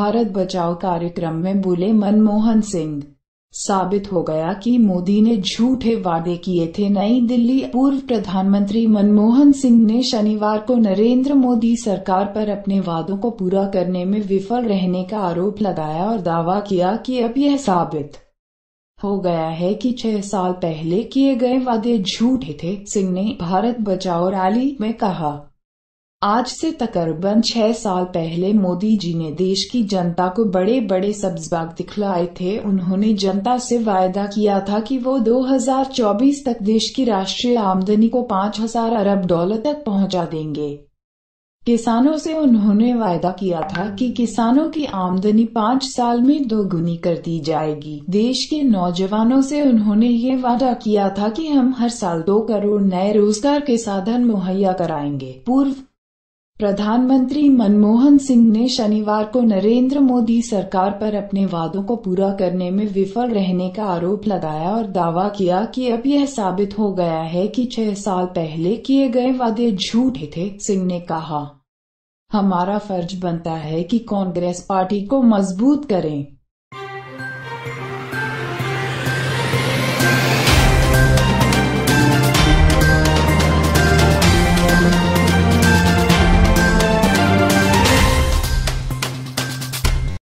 भारत बचाओ कार्यक्रम में बोले मनमोहन सिंह। साबित हो गया कि मोदी ने झूठे वादे किए थे। नई दिल्ली पूर्व प्रधानमंत्री मनमोहन सिंह ने शनिवार को नरेंद्र मोदी सरकार पर अपने वादों को पूरा करने में विफल रहने का आरोप लगाया और दावा किया कि अब यह साबित हो गया है कि छह साल पहले किए गए वादे झूठे थे, सिंह ने भारत बचाओ रैली में कहा। आज से तकरीबन छह साल पहले मोदी जी ने देश की जनता को बड़े बड़े सब्जबाग दिखलाए थे। उन्होंने जनता से वायदा किया था कि वो 2024 तक देश की राष्ट्रीय आमदनी को 5000 अरब डॉलर तक पहुँचा देंगे। किसानों से उन्होंने वायदा किया था कि किसानों की आमदनी पाँच साल में दोगुनी कर दी जाएगी। देश के नौजवानों से उन्होंने ये वादा किया था कि हम हर साल दो करोड़ नए रोज़गार के साधन मुहैया कराएँगे। पूर्व प्रधानमंत्री मनमोहन सिंह ने शनिवार को नरेंद्र मोदी सरकार पर अपने वादों को पूरा करने में विफल रहने का आरोप लगाया और दावा किया कि अब यह साबित हो गया है कि छह साल पहले किए गए वादे झूठे थे, सिंह ने कहा। हमारा फ़र्ज़ बनता है कि कांग्रेस पार्टी को मज़बूत करें।